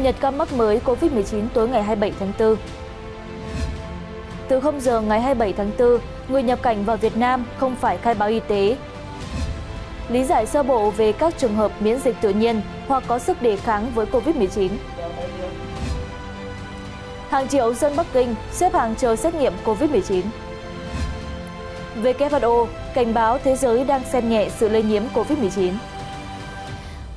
Cập nhật ca mắc mới COVID-19 tối ngày 27 tháng 4. Từ 0 giờ ngày 27 tháng 4, người nhập cảnh vào Việt Nam không phải khai báo y tế. Lý giải sơ bộ về các trường hợp miễn dịch tự nhiên hoặc có sức đề kháng với COVID-19. Hàng triệu dân Bắc Kinh xếp hàng chờ xét nghiệm COVID-19. WHO cảnh báo thế giới đang xem nhẹ sự lây nhiễm COVID-19.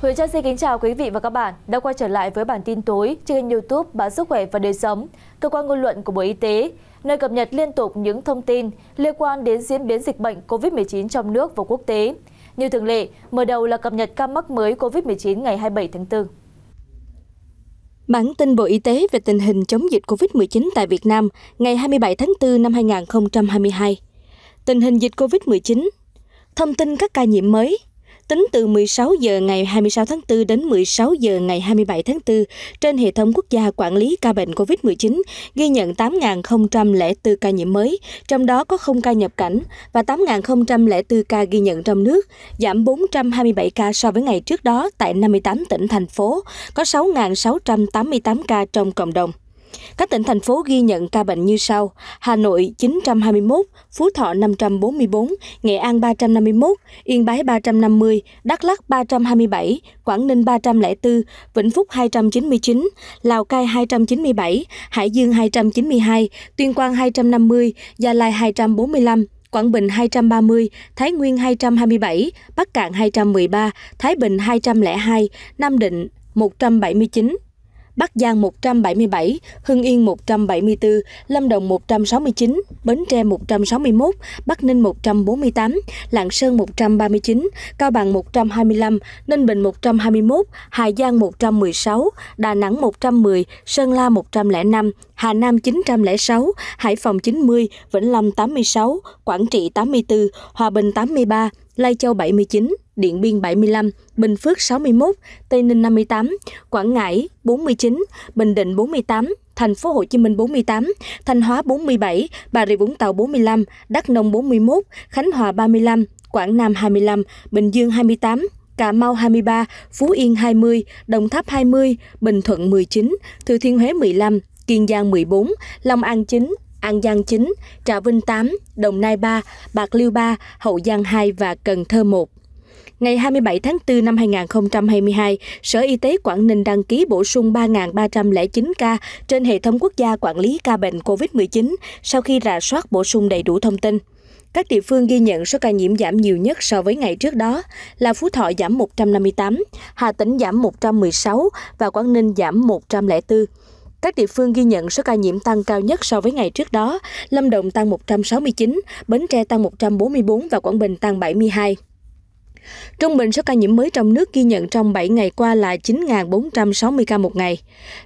Huyền Trang xin kính chào quý vị và các bạn đã quay trở lại với bản tin tối trên kênh youtube Báo Sức Khỏe và Đời Sống, cơ quan ngôn luận của Bộ Y tế, nơi cập nhật liên tục những thông tin liên quan đến diễn biến dịch bệnh COVID-19 trong nước và quốc tế. Như thường lệ, mở đầu là cập nhật ca mắc mới COVID-19 ngày 27 tháng 4. Bản tin Bộ Y tế về tình hình chống dịch COVID-19 tại Việt Nam ngày 27 tháng 4 năm 2022. Tình hình dịch COVID-19, thông tin các ca nhiễm mới, Tính từ 16 giờ ngày 26 tháng 4 đến 16 giờ ngày 27 tháng 4, trên hệ thống quốc gia quản lý ca bệnh COVID-19 ghi nhận 8.004 ca nhiễm mới, trong đó có 0 ca nhập cảnh và 8.004 ca ghi nhận trong nước, giảm 427 ca so với ngày trước đó tại 58 tỉnh thành phố, có 6.688 ca trong cộng đồng. Các tỉnh thành phố ghi nhận ca bệnh như sau: Hà Nội 921, Phú Thọ 544, Nghệ An 351, Yên Bái 350, Đắk Lắk 327, Quảng Ninh 304, Vĩnh Phúc 299, Lào Cai 297, Hải Dương 292, Tuyên Quang 250, Gia Lai 245, Quảng Bình 230, Thái Nguyên 227, Bắc Cạn 213, Thái Bình 202, Nam Định 179, Bắc Giang 177, Hưng Yên 174, Lâm Đồng 169, Bến Tre 161, Bắc Ninh 148, Lạng Sơn 139, Cao Bằng 125, Ninh Bình 121, Hà Giang 116, Đà Nẵng 110, Sơn La 105, Hà Nam 906, Hải Phòng 90, Vĩnh Long 86, Quảng Trị 84, Hòa Bình 83, Lai Châu 79, Điện Biên 75, Bình Phước 61, Tây Ninh 58, Quảng Ngãi 49, Bình Định 48, Thành phố Hồ Chí Minh 48, Thanh Hóa 47, Bà Rịa Vũng Tàu 45, Đắk Nông 41, Khánh Hòa 35, Quảng Nam 25, Bình Dương 28, Cà Mau 23, Phú Yên 20, Đồng Tháp 20, Bình Thuận 19, Thừa Thiên Huế 15, Kiên Giang 14, Long An 9, An Giang 9, Trà Vinh 8, Đồng Nai 3, Bạc Liêu 3, Hậu Giang 2 và Cần Thơ 1. Ngày 27 tháng 4 năm 2022, Sở Y tế Quảng Ninh đăng ký bổ sung 3.309 ca trên hệ thống quốc gia quản lý ca bệnh COVID-19 sau khi rà soát bổ sung đầy đủ thông tin. Các địa phương ghi nhận số ca nhiễm giảm nhiều nhất so với ngày trước đó là Phú Thọ giảm 158, Hà Tĩnh giảm 116 và Quảng Ninh giảm 104. Các địa phương ghi nhận số ca nhiễm tăng cao nhất so với ngày trước đó, Lâm Đồng tăng 169, Bến Tre tăng 144 và Quảng Bình tăng 72. Trung bình số ca nhiễm mới trong nước ghi nhận trong 7 ngày qua là 9.460 ca một ngày.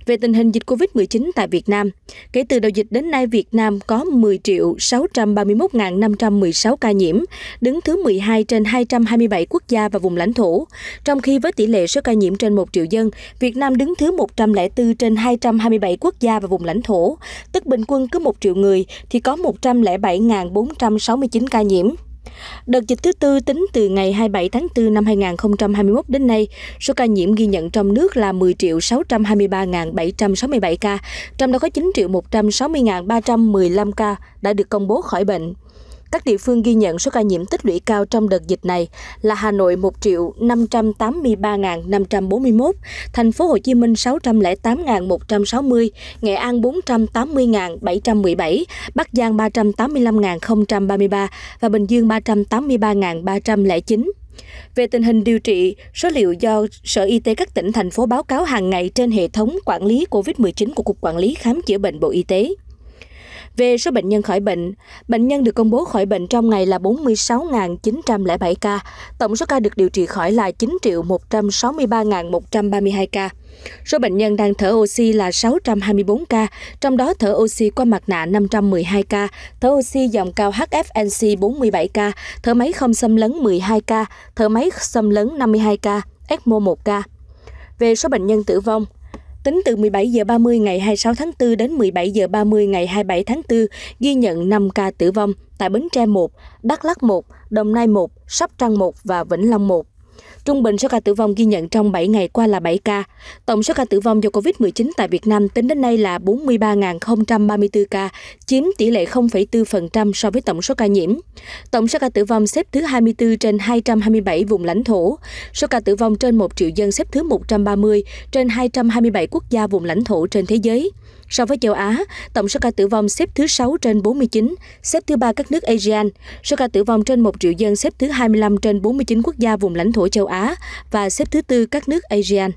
Về tình hình dịch COVID-19 tại Việt Nam, kể từ đầu dịch đến nay Việt Nam có 10.631.516 ca nhiễm, đứng thứ 12 trên 227 quốc gia và vùng lãnh thổ. Trong khi với tỷ lệ số ca nhiễm trên 1 triệu dân, Việt Nam đứng thứ 104 trên 227 quốc gia và vùng lãnh thổ, tức bình quân cứ 1 triệu người thì có 107.469 ca nhiễm. Đợt dịch thứ tư tính từ ngày 27 tháng 4 năm 2021 đến nay, số ca nhiễm ghi nhận trong nước là 10 623.767 ca, trong đó có 9 160.315 ca đã được công bố khỏi bệnh. Các địa phương ghi nhận số ca nhiễm tích lũy cao trong đợt dịch này là Hà Nội 1 583.541, Thành phố Hồ Chí Minh 608.160, Nghệ An 480.717, Bắc Giang 385.033 và Bình Dương 383.309. Về tình hình điều trị, số liệu do Sở Y tế các tỉnh, thành phố báo cáo hàng ngày trên hệ thống quản lý COVID-19 của Cục Quản lý Khám chữa bệnh Bộ Y tế. Về số bệnh nhân khỏi bệnh, bệnh nhân được công bố khỏi bệnh trong ngày là 46.907 ca, tổng số ca được điều trị khỏi là 9 163.132 ca. Số bệnh nhân đang thở oxy là 624 ca, trong đó thở oxy qua mặt nạ 512 ca, thở oxy dòng cao HFNC 47 ca, thở máy không xâm lấn 12 ca, thở máy xâm lấn 52 ca, ECMO 1 ca. Về số bệnh nhân tử vong, Tính từ 17 giờ 30 ngày 26 tháng 4 đến 17 giờ 30 ngày 27 tháng 4, ghi nhận 5 ca tử vong tại Bến Tre 1, Đắk Lắk 1, Đồng Nai 1, Sóc Trăng 1 và Vĩnh Long 1. Trung bình số ca tử vong ghi nhận trong 7 ngày qua là 7 ca. Tổng số ca tử vong do COVID-19 tại Việt Nam tính đến nay là 43.034 ca, chiếm tỷ lệ 0,4% so với tổng số ca nhiễm. Tổng số ca tử vong xếp thứ 24 trên 227 vùng lãnh thổ. Số ca tử vong trên 1 triệu dân xếp thứ 130 trên 227 quốc gia vùng lãnh thổ trên thế giới. So với châu Á, tổng số ca tử vong xếp thứ 6 trên 49, xếp thứ ba các nước ASEAN. Số ca tử vong trên 1 triệu dân xếp thứ 25 trên 49 quốc gia vùng lãnh thổ châu Á và xếp thứ tư các nước ASEAN.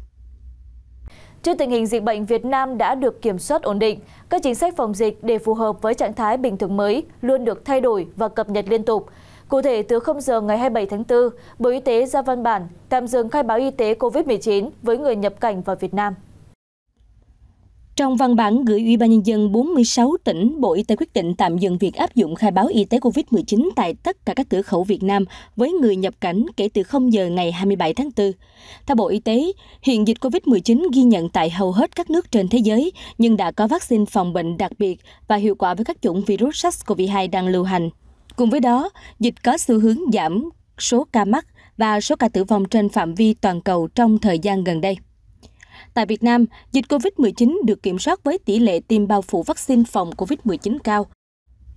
Trước tình hình dịch bệnh Việt Nam đã được kiểm soát ổn định, các chính sách phòng dịch để phù hợp với trạng thái bình thường mới luôn được thay đổi và cập nhật liên tục. Cụ thể, từ 0 giờ ngày 27 tháng 4, Bộ Y tế ra văn bản tạm dừng khai báo y tế COVID-19 với người nhập cảnh vào Việt Nam. Trong văn bản gửi Ủy ban Nhân dân 46 tỉnh, Bộ Y tế quyết định tạm dừng việc áp dụng khai báo y tế COVID-19 tại tất cả các cửa khẩu Việt Nam với người nhập cảnh kể từ 0 giờ ngày 27 tháng 4. Theo Bộ Y tế, hiện dịch COVID-19 ghi nhận tại hầu hết các nước trên thế giới, nhưng đã có vaccine phòng bệnh đặc biệt và hiệu quả với các chủng virus SARS-CoV-2 đang lưu hành. Cùng với đó, dịch có xu hướng giảm số ca mắc và số ca tử vong trên phạm vi toàn cầu trong thời gian gần đây. Tại Việt Nam, dịch COVID-19 được kiểm soát với tỷ lệ tiêm bao phủ vaccine phòng COVID-19 cao.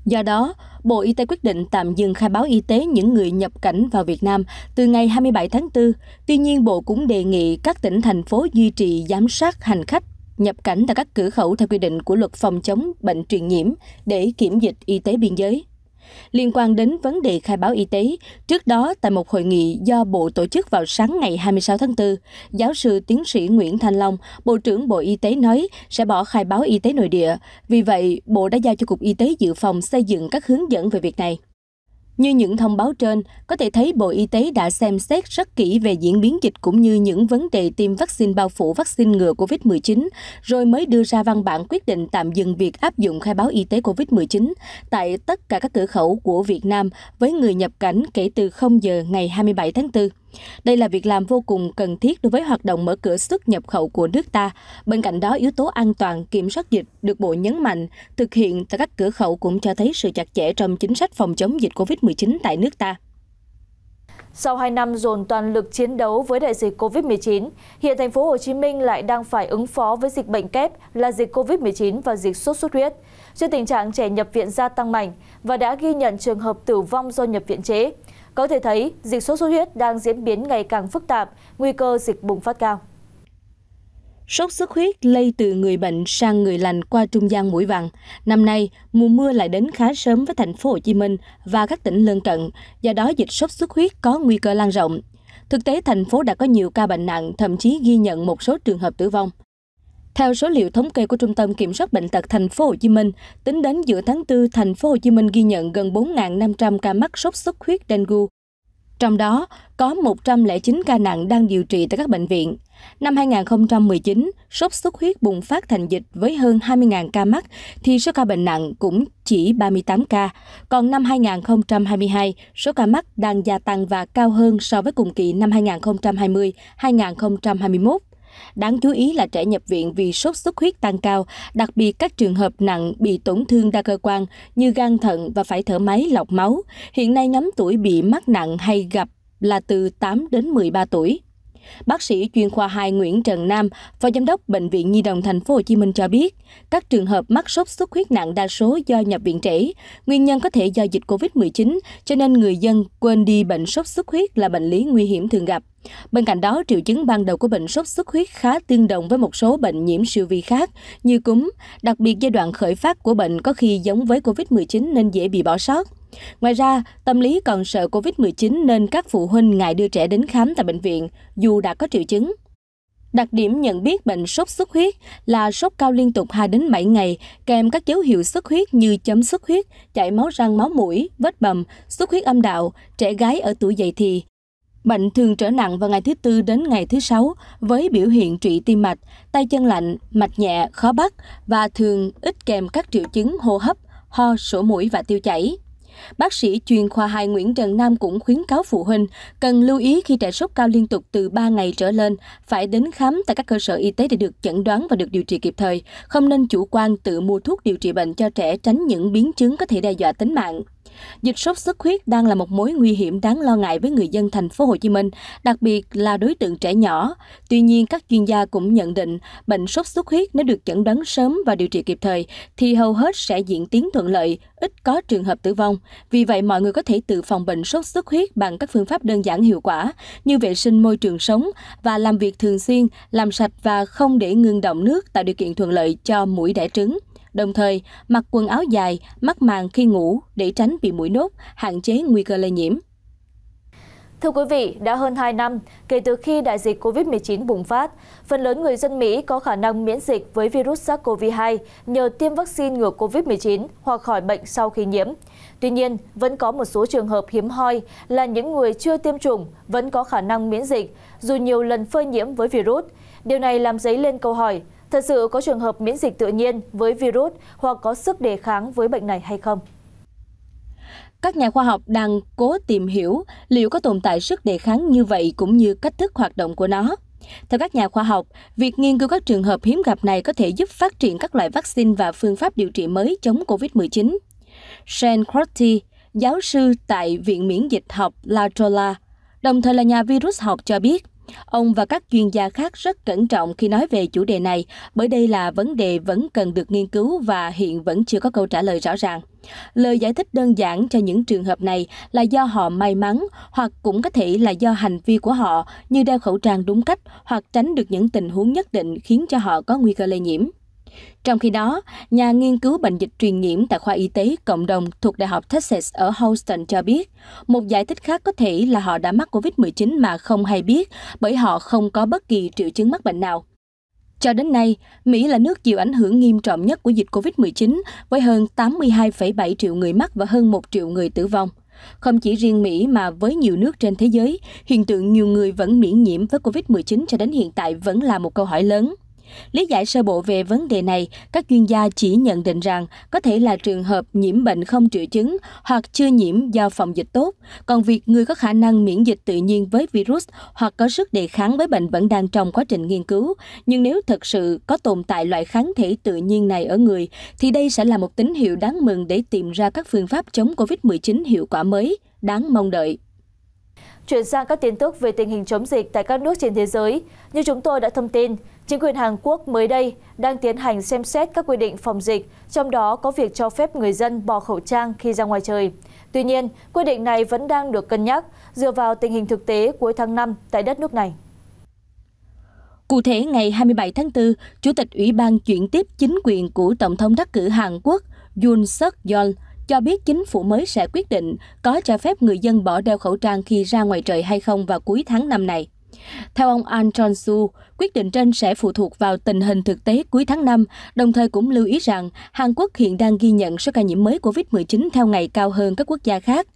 Do đó, Bộ Y tế quyết định tạm dừng khai báo y tế những người nhập cảnh vào Việt Nam từ ngày 27 tháng 4. Tuy nhiên, Bộ cũng đề nghị các tỉnh, thành phố duy trì giám sát hành khách nhập cảnh tại các cửa khẩu theo quy định của luật phòng chống bệnh truyền nhiễm để kiểm dịch y tế biên giới. Liên quan đến vấn đề khai báo y tế, trước đó tại một hội nghị do Bộ tổ chức vào sáng ngày 26 tháng 4, giáo sư tiến sĩ Nguyễn Thanh Long, Bộ trưởng Bộ Y tế nói sẽ bỏ khai báo y tế nội địa. Vì vậy, Bộ đã giao cho Cục Y tế Dự phòng xây dựng các hướng dẫn về việc này. Như những thông báo trên, có thể thấy Bộ Y tế đã xem xét rất kỹ về diễn biến dịch cũng như những vấn đề tiêm vaccine bao phủ vaccine ngừa COVID-19, rồi mới đưa ra văn bản quyết định tạm dừng việc áp dụng khai báo y tế COVID-19 tại tất cả các cửa khẩu của Việt Nam với người nhập cảnh kể từ 0 giờ ngày 27 tháng 4. Đây là việc làm vô cùng cần thiết đối với hoạt động mở cửa xuất nhập khẩu của nước ta. Bên cạnh đó, yếu tố an toàn, kiểm soát dịch được Bộ nhấn mạnh thực hiện tại các cửa khẩu cũng cho thấy sự chặt chẽ trong chính sách phòng chống dịch COVID-19 tại nước ta. Sau 2 năm dồn toàn lực chiến đấu với đại dịch COVID-19, hiện thành phố Hồ Chí Minh lại đang phải ứng phó với dịch bệnh kép là dịch COVID-19 và dịch sốt xuất huyết. Trước tình trạng trẻ nhập viện gia tăng mạnh và đã ghi nhận trường hợp tử vong do nhập viện chế, có thể thấy dịch sốt xuất huyết đang diễn biến ngày càng phức tạp, nguy cơ dịch bùng phát cao. Sốt xuất huyết lây từ người bệnh sang người lành qua trung gian mũi vằn. Năm nay, mùa mưa lại đến khá sớm với thành phố Hồ Chí Minh và các tỉnh lân cận, do đó dịch sốt xuất huyết có nguy cơ lan rộng. Thực tế, thành phố đã có nhiều ca bệnh nặng, thậm chí ghi nhận một số trường hợp tử vong. Theo số liệu thống kê của Trung tâm Kiểm soát bệnh tật thành phố Hồ Chí Minh, tính đến giữa tháng 4, thành phố Hồ Chí Minh ghi nhận gần 4.500 ca mắc sốt xuất huyết dengue. Trong đó, có 109 ca nặng đang điều trị tại các bệnh viện. Năm 2019, sốt xuất huyết bùng phát thành dịch với hơn 20.000 ca mắc, thì số ca bệnh nặng cũng chỉ 38 ca. Còn năm 2022, số ca mắc đang gia tăng và cao hơn so với cùng kỳ năm 2020-2021. Đáng chú ý là trẻ nhập viện vì sốt xuất huyết tăng cao, đặc biệt các trường hợp nặng bị tổn thương đa cơ quan như gan thận và phải thở máy lọc máu. Hiện nay nhóm tuổi bị mắc nặng hay gặp là từ 8 đến 13 tuổi. Bác sĩ chuyên khoa 2 Nguyễn Trần Nam, Phó Giám đốc Bệnh viện Nhi đồng Thành phố Hồ Chí Minh cho biết, các trường hợp mắc sốt xuất huyết nặng đa số do nhập viện trễ, nguyên nhân có thể do dịch Covid-19, cho nên người dân quên đi bệnh sốt xuất huyết là bệnh lý nguy hiểm thường gặp. Bên cạnh đó, triệu chứng ban đầu của bệnh sốt xuất huyết khá tương đồng với một số bệnh nhiễm siêu vi khác như cúm, đặc biệt giai đoạn khởi phát của bệnh có khi giống với COVID-19 nên dễ bị bỏ sót. Ngoài ra, tâm lý còn sợ COVID-19 nên các phụ huynh ngại đưa trẻ đến khám tại bệnh viện dù đã có triệu chứng. Đặc điểm nhận biết bệnh sốt xuất huyết là sốt cao liên tục 2 đến 7 ngày, kèm các dấu hiệu xuất huyết như chấm xuất huyết, chảy máu răng máu mũi, vết bầm, xuất huyết âm đạo, trẻ gái ở tuổi dậy thì. Bệnh thường trở nặng vào ngày thứ tư đến ngày thứ sáu với biểu hiện trụy tim mạch, tay chân lạnh, mạch nhẹ, khó bắt và thường ít kèm các triệu chứng hô hấp, ho, sổ mũi và tiêu chảy. Bác sĩ chuyên khoa 2 Nguyễn Trần Nam cũng khuyến cáo phụ huynh cần lưu ý khi trẻ sốt cao liên tục từ 3 ngày trở lên, phải đến khám tại các cơ sở y tế để được chẩn đoán và được điều trị kịp thời, không nên chủ quan tự mua thuốc điều trị bệnh cho trẻ tránh những biến chứng có thể đe dọa tính mạng. Dịch sốt xuất huyết đang là một mối nguy hiểm đáng lo ngại với người dân thành phố Hồ Chí Minh, đặc biệt là đối tượng trẻ nhỏ. Tuy nhiên, các chuyên gia cũng nhận định bệnh sốt xuất huyết nếu được chẩn đoán sớm và điều trị kịp thời thì hầu hết sẽ diễn tiến thuận lợi, ít có trường hợp tử vong. Vì vậy, mọi người có thể tự phòng bệnh sốt xuất huyết bằng các phương pháp đơn giản hiệu quả như vệ sinh môi trường sống và làm việc thường xuyên, làm sạch và không để ngưng động nước tạo điều kiện thuận lợi cho mũi đẻ trứng đồng thời mặc quần áo dài, mắc màn khi ngủ để tránh bị mũi nốt, hạn chế nguy cơ lây nhiễm. Thưa quý vị, đã hơn 2 năm kể từ khi đại dịch COVID-19 bùng phát, phần lớn người dân Mỹ có khả năng miễn dịch với virus SARS-CoV-2 nhờ tiêm vaccine ngừa COVID-19 hoặc khỏi bệnh sau khi nhiễm. Tuy nhiên, vẫn có một số trường hợp hiếm hoi là những người chưa tiêm chủng vẫn có khả năng miễn dịch dù nhiều lần phơi nhiễm với virus. Điều này làm dấy lên câu hỏi Thật sự có trường hợp miễn dịch tự nhiên với virus hoặc có sức đề kháng với bệnh này hay không? Các nhà khoa học đang cố tìm hiểu liệu có tồn tại sức đề kháng như vậy cũng như cách thức hoạt động của nó. Theo các nhà khoa học, việc nghiên cứu các trường hợp hiếm gặp này có thể giúp phát triển các loại vaccine và phương pháp điều trị mới chống COVID-19. Shane Crotty, giáo sư tại Viện Miễn dịch học La Jolla, đồng thời là nhà virus học cho biết, Ông và các chuyên gia khác rất cẩn trọng khi nói về chủ đề này, bởi đây là vấn đề vẫn cần được nghiên cứu và hiện vẫn chưa có câu trả lời rõ ràng. Lời giải thích đơn giản cho những trường hợp này là do họ may mắn hoặc cũng có thể là do hành vi của họ như đeo khẩu trang đúng cách hoặc tránh được những tình huống nhất định khiến cho họ có nguy cơ lây nhiễm. Trong khi đó, nhà nghiên cứu bệnh dịch truyền nhiễm tại khoa y tế cộng đồng thuộc Đại học Texas ở Houston cho biết, một giải thích khác có thể là họ đã mắc COVID-19 mà không hay biết bởi họ không có bất kỳ triệu chứng mắc bệnh nào. Cho đến nay, Mỹ là nước chịu ảnh hưởng nghiêm trọng nhất của dịch COVID-19 với hơn 82,7 triệu người mắc và hơn 1 triệu người tử vong. Không chỉ riêng Mỹ mà với nhiều nước trên thế giới, hiện tượng nhiều người vẫn miễn nhiễm với COVID-19 cho đến hiện tại vẫn là một câu hỏi lớn. Lý giải sơ bộ về vấn đề này, các chuyên gia chỉ nhận định rằng có thể là trường hợp nhiễm bệnh không triệu chứng hoặc chưa nhiễm do phòng dịch tốt, còn việc người có khả năng miễn dịch tự nhiên với virus hoặc có sức đề kháng với bệnh vẫn đang trong quá trình nghiên cứu. Nhưng nếu thực sự có tồn tại loại kháng thể tự nhiên này ở người, thì đây sẽ là một tín hiệu đáng mừng để tìm ra các phương pháp chống COVID-19 hiệu quả mới, đáng mong đợi. Chuyển sang các tin tức về tình hình chống dịch tại các nước trên thế giới. Như chúng tôi đã thông tin, chính quyền Hàn Quốc mới đây đang tiến hành xem xét các quy định phòng dịch, trong đó có việc cho phép người dân bỏ khẩu trang khi ra ngoài trời. Tuy nhiên, quy định này vẫn đang được cân nhắc dựa vào tình hình thực tế cuối tháng 5 tại đất nước này. Cụ thể, ngày 27 tháng 4, Chủ tịch Ủy ban chuyển tiếp chính quyền của Tổng thống đắc cử Hàn Quốc Yoon suk yeol cho biết chính phủ mới sẽ quyết định có cho phép người dân bỏ đeo khẩu trang khi ra ngoài trời hay không vào cuối tháng năm này. Theo ông Ahn Jong-su, quyết định trên sẽ phụ thuộc vào tình hình thực tế cuối tháng 5, đồng thời cũng lưu ý rằng Hàn Quốc hiện đang ghi nhận số ca nhiễm mới COVID-19 theo ngày cao hơn các quốc gia khác.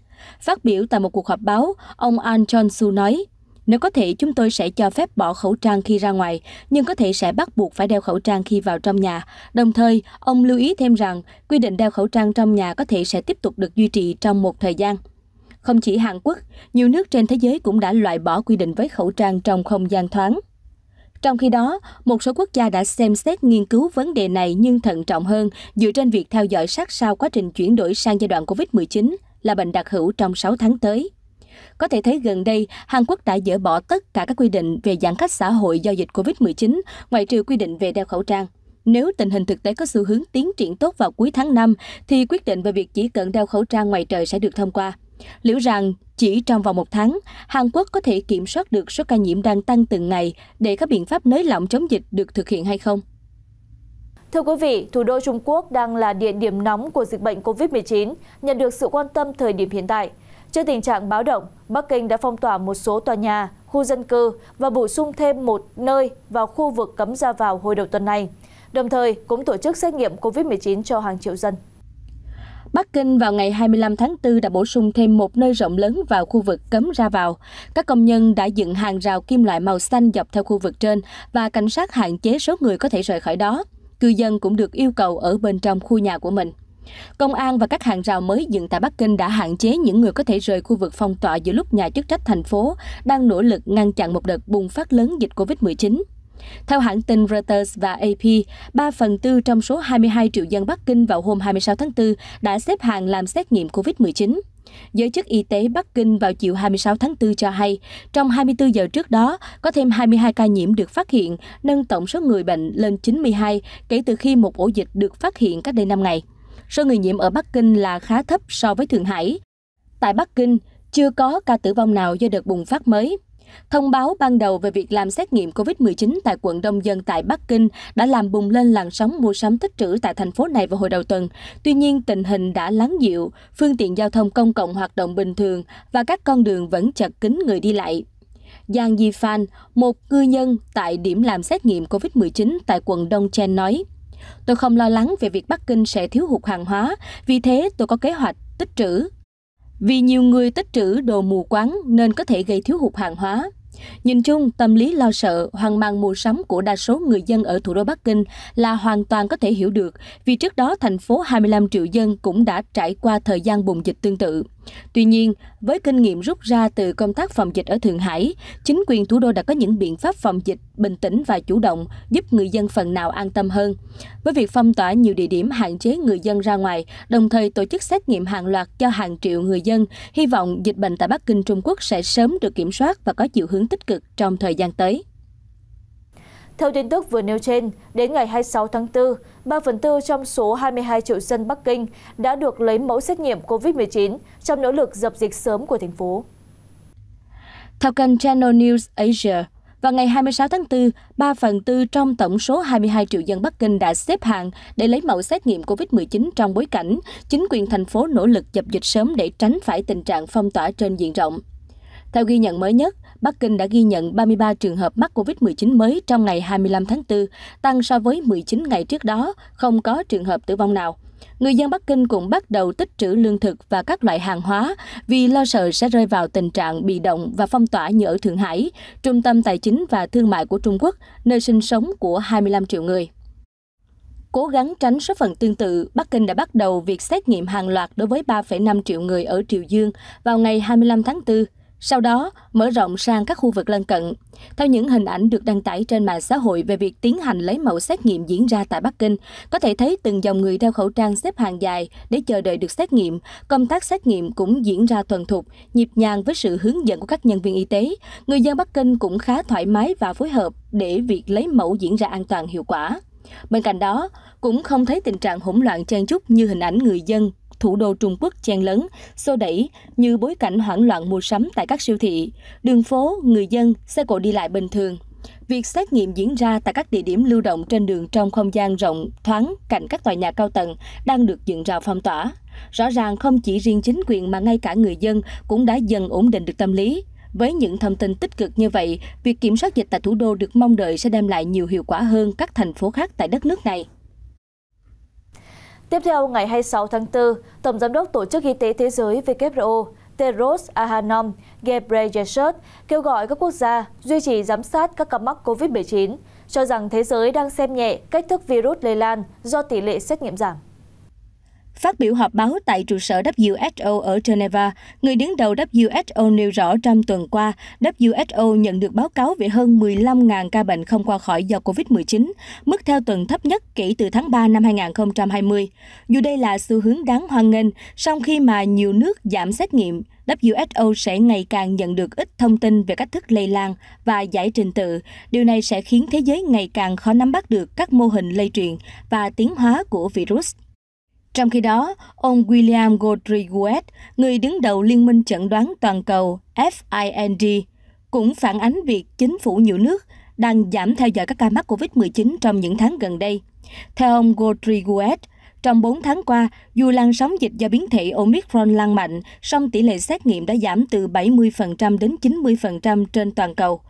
Phát biểu tại một cuộc họp báo, ông An Chon-su nói, nếu có thể chúng tôi sẽ cho phép bỏ khẩu trang khi ra ngoài, nhưng có thể sẽ bắt buộc phải đeo khẩu trang khi vào trong nhà. Đồng thời, ông lưu ý thêm rằng quy định đeo khẩu trang trong nhà có thể sẽ tiếp tục được duy trì trong một thời gian. Không chỉ Hàn Quốc, nhiều nước trên thế giới cũng đã loại bỏ quy định với khẩu trang trong không gian thoáng. Trong khi đó, một số quốc gia đã xem xét nghiên cứu vấn đề này nhưng thận trọng hơn dựa trên việc theo dõi sát sao quá trình chuyển đổi sang giai đoạn COVID-19 là bệnh đặc hữu trong 6 tháng tới. Có thể thấy gần đây, Hàn Quốc đã dỡ bỏ tất cả các quy định về giãn cách xã hội do dịch COVID-19, ngoại trừ quy định về đeo khẩu trang. Nếu tình hình thực tế có xu hướng tiến triển tốt vào cuối tháng 5, thì quyết định về việc chỉ cần đeo khẩu trang ngoài trời sẽ được thông qua. Liệu rằng chỉ trong vòng một tháng, Hàn Quốc có thể kiểm soát được số ca nhiễm đang tăng từng ngày để các biện pháp nới lỏng chống dịch được thực hiện hay không? Thưa quý vị, thủ đô Trung Quốc đang là địa điểm nóng của dịch bệnh COVID-19, nhận được sự quan tâm thời điểm hiện tại. Trước tình trạng báo động, Bắc Kinh đã phong tỏa một số tòa nhà, khu dân cư và bổ sung thêm một nơi vào khu vực cấm ra vào hồi đầu tuần này. Đồng thời cũng tổ chức xét nghiệm COVID-19 cho hàng triệu dân. Bắc Kinh vào ngày 25 tháng 4 đã bổ sung thêm một nơi rộng lớn vào khu vực cấm ra vào. Các công nhân đã dựng hàng rào kim loại màu xanh dọc theo khu vực trên và cảnh sát hạn chế số người có thể rời khỏi đó. Cư dân cũng được yêu cầu ở bên trong khu nhà của mình. Công an và các hàng rào mới dựng tại Bắc Kinh đã hạn chế những người có thể rời khu vực phong tỏa giữa lúc nhà chức trách thành phố đang nỗ lực ngăn chặn một đợt bùng phát lớn dịch COVID-19. Theo hãng tin Reuters và AP, 3 phần tư trong số 22 triệu dân Bắc Kinh vào hôm 26 tháng 4 đã xếp hàng làm xét nghiệm COVID-19. Giới chức y tế Bắc Kinh vào chiều 26 tháng 4 cho hay, trong 24 giờ trước đó, có thêm 22 ca nhiễm được phát hiện, nâng tổng số người bệnh lên 92 kể từ khi một ổ dịch được phát hiện cách đây 5 ngày. Số người nhiễm ở Bắc Kinh là khá thấp so với Thượng Hải. Tại Bắc Kinh, chưa có ca tử vong nào do đợt bùng phát mới. Thông báo ban đầu về việc làm xét nghiệm COVID-19 tại quận Đông Dân tại Bắc Kinh đã làm bùng lên làn sóng mua sắm tích trữ tại thành phố này vào hồi đầu tuần. Tuy nhiên, tình hình đã lắng dịu, phương tiện giao thông công cộng hoạt động bình thường và các con đường vẫn chật kín người đi lại. Giang Di Phan, một cư nhân tại điểm làm xét nghiệm COVID-19 tại quận Đông Chen nói, Tôi không lo lắng về việc Bắc Kinh sẽ thiếu hụt hàng hóa, vì thế tôi có kế hoạch tích trữ. Vì nhiều người tích trữ đồ mù quáng nên có thể gây thiếu hụt hàng hóa. Nhìn chung, tâm lý lo sợ, hoang mang mua sắm của đa số người dân ở thủ đô Bắc Kinh là hoàn toàn có thể hiểu được vì trước đó thành phố 25 triệu dân cũng đã trải qua thời gian bùng dịch tương tự. Tuy nhiên, với kinh nghiệm rút ra từ công tác phòng dịch ở Thượng Hải, chính quyền thủ đô đã có những biện pháp phòng dịch bình tĩnh và chủ động, giúp người dân phần nào an tâm hơn. Với việc phong tỏa nhiều địa điểm hạn chế người dân ra ngoài, đồng thời tổ chức xét nghiệm hàng loạt cho hàng triệu người dân, hy vọng dịch bệnh tại Bắc Kinh Trung Quốc sẽ sớm được kiểm soát và có chiều hướng tích cực trong thời gian tới. Theo tin tức vừa nêu trên, đến ngày 26 tháng 4, 3 phần tư trong số 22 triệu dân Bắc Kinh đã được lấy mẫu xét nghiệm COVID-19 trong nỗ lực dập dịch sớm của thành phố. Theo kênh Channel News Asia, vào ngày 26 tháng 4, 3 phần tư trong tổng số 22 triệu dân Bắc Kinh đã xếp hàng để lấy mẫu xét nghiệm COVID-19 trong bối cảnh chính quyền thành phố nỗ lực dập dịch sớm để tránh phải tình trạng phong tỏa trên diện rộng. Theo ghi nhận mới nhất, Bắc Kinh đã ghi nhận 33 trường hợp mắc COVID-19 mới trong ngày 25 tháng 4, tăng so với 19 ngày trước đó, không có trường hợp tử vong nào. Người dân Bắc Kinh cũng bắt đầu tích trữ lương thực và các loại hàng hóa vì lo sợ sẽ rơi vào tình trạng bị động và phong tỏa như ở Thượng Hải, trung tâm tài chính và thương mại của Trung Quốc, nơi sinh sống của 25 triệu người. Cố gắng tránh số phận tương tự, Bắc Kinh đã bắt đầu việc xét nghiệm hàng loạt đối với 3,5 triệu người ở Triều Dương vào ngày 25 tháng 4 sau đó mở rộng sang các khu vực lân cận. Theo những hình ảnh được đăng tải trên mạng xã hội về việc tiến hành lấy mẫu xét nghiệm diễn ra tại Bắc Kinh, có thể thấy từng dòng người đeo khẩu trang xếp hàng dài để chờ đợi được xét nghiệm. Công tác xét nghiệm cũng diễn ra thuần thục, nhịp nhàng với sự hướng dẫn của các nhân viên y tế. Người dân Bắc Kinh cũng khá thoải mái và phối hợp để việc lấy mẫu diễn ra an toàn hiệu quả. Bên cạnh đó, cũng không thấy tình trạng hỗn loạn chen chúc như hình ảnh người dân thủ đô Trung Quốc chen lấn, xô đẩy như bối cảnh hoảng loạn mua sắm tại các siêu thị, đường phố, người dân, xe cộ đi lại bình thường. Việc xét nghiệm diễn ra tại các địa điểm lưu động trên đường trong không gian rộng, thoáng cạnh các tòa nhà cao tầng đang được dựng rào phong tỏa. Rõ ràng không chỉ riêng chính quyền mà ngay cả người dân cũng đã dần ổn định được tâm lý. Với những thông tin tích cực như vậy, việc kiểm soát dịch tại thủ đô được mong đợi sẽ đem lại nhiều hiệu quả hơn các thành phố khác tại đất nước này. Tiếp theo, ngày 26 tháng 4, Tổng Giám đốc Tổ chức Y tế Thế giới WHO Tedros Adhanom Ghebreyesus kêu gọi các quốc gia duy trì giám sát các ca mắc COVID-19, cho rằng thế giới đang xem nhẹ cách thức virus lây lan do tỷ lệ xét nghiệm giảm. Phát biểu họp báo tại trụ sở WHO ở Geneva, người đứng đầu WHO nêu rõ trong tuần qua, WHO nhận được báo cáo về hơn 15.000 ca bệnh không qua khỏi do COVID-19, mức theo tuần thấp nhất kể từ tháng 3 năm 2020. Dù đây là xu hướng đáng hoan nghênh, song khi mà nhiều nước giảm xét nghiệm, WHO sẽ ngày càng nhận được ít thông tin về cách thức lây lan và giải trình tự. Điều này sẽ khiến thế giới ngày càng khó nắm bắt được các mô hình lây truyền và tiến hóa của virus. Trong khi đó, ông William Rodriguez, người đứng đầu Liên minh chẩn đoán toàn cầu FIND, cũng phản ánh việc chính phủ nhiều nước đang giảm theo dõi các ca mắc COVID-19 trong những tháng gần đây. Theo ông Rodriguez, trong 4 tháng qua, dù làn sóng dịch do biến thể Omicron lan mạnh, song tỷ lệ xét nghiệm đã giảm từ 70% đến 90% trên toàn cầu.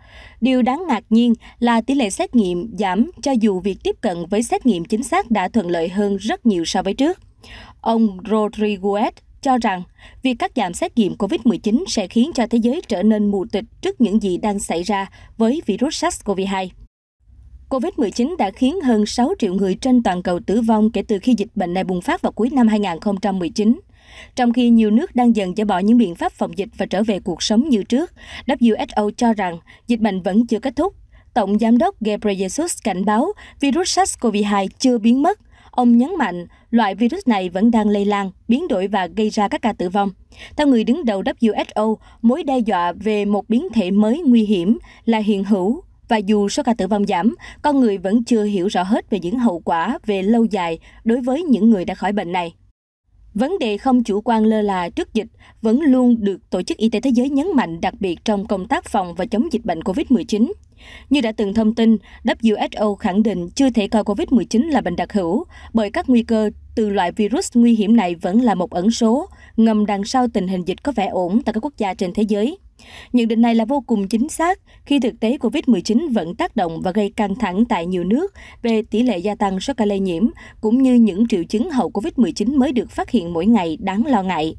Điều đáng ngạc nhiên là tỷ lệ xét nghiệm giảm cho dù việc tiếp cận với xét nghiệm chính xác đã thuận lợi hơn rất nhiều so với trước. Ông Rodriguez cho rằng việc cắt giảm xét nghiệm COVID-19 sẽ khiến cho thế giới trở nên mù tịch trước những gì đang xảy ra với virus SARS-CoV-2. COVID-19 đã khiến hơn 6 triệu người trên toàn cầu tử vong kể từ khi dịch bệnh này bùng phát vào cuối năm 2019. Trong khi nhiều nước đang dần dỡ bỏ những biện pháp phòng dịch và trở về cuộc sống như trước, WHO cho rằng dịch bệnh vẫn chưa kết thúc Tổng Giám đốc Ghebreyesus cảnh báo virus SARS-CoV-2 chưa biến mất. Ông nhấn mạnh loại virus này vẫn đang lây lan, biến đổi và gây ra các ca tử vong. Theo người đứng đầu WHO, mối đe dọa về một biến thể mới nguy hiểm là hiện hữu và dù số ca tử vong giảm, con người vẫn chưa hiểu rõ hết về những hậu quả về lâu dài đối với những người đã khỏi bệnh này. Vấn đề không chủ quan lơ là trước dịch vẫn luôn được Tổ chức Y tế Thế giới nhấn mạnh đặc biệt trong công tác phòng và chống dịch bệnh COVID-19. Như đã từng thông tin, WHO khẳng định chưa thể coi COVID-19 là bệnh đặc hữu bởi các nguy cơ từ loại virus nguy hiểm này vẫn là một ẩn số ngầm đằng sau tình hình dịch có vẻ ổn tại các quốc gia trên thế giới. Nhận định này là vô cùng chính xác khi thực tế COVID-19 vẫn tác động và gây căng thẳng tại nhiều nước về tỷ lệ gia tăng số ca lây nhiễm, cũng như những triệu chứng hậu COVID-19 mới được phát hiện mỗi ngày đáng lo ngại.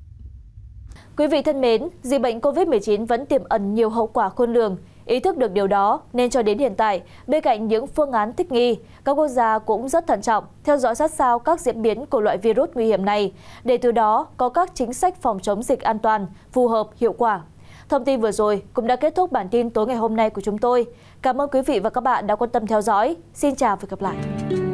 Quý vị thân mến, dịch bệnh COVID-19 vẫn tiềm ẩn nhiều hậu quả khôn lường. Ý thức được điều đó nên cho đến hiện tại, bên cạnh những phương án thích nghi, các quốc gia cũng rất thận trọng, theo dõi sát sao các diễn biến của loại virus nguy hiểm này, để từ đó có các chính sách phòng chống dịch an toàn, phù hợp, hiệu quả. Thông tin vừa rồi cũng đã kết thúc bản tin tối ngày hôm nay của chúng tôi. Cảm ơn quý vị và các bạn đã quan tâm theo dõi. Xin chào và gặp lại.